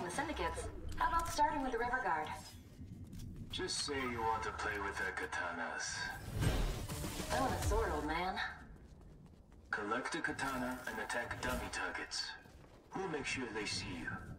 the syndicates. How about starting with the River Guard? Just say you want to play with their katanas. I want a sword, old man. Collect a katana and attack dummy targets. We'll make sure they see you.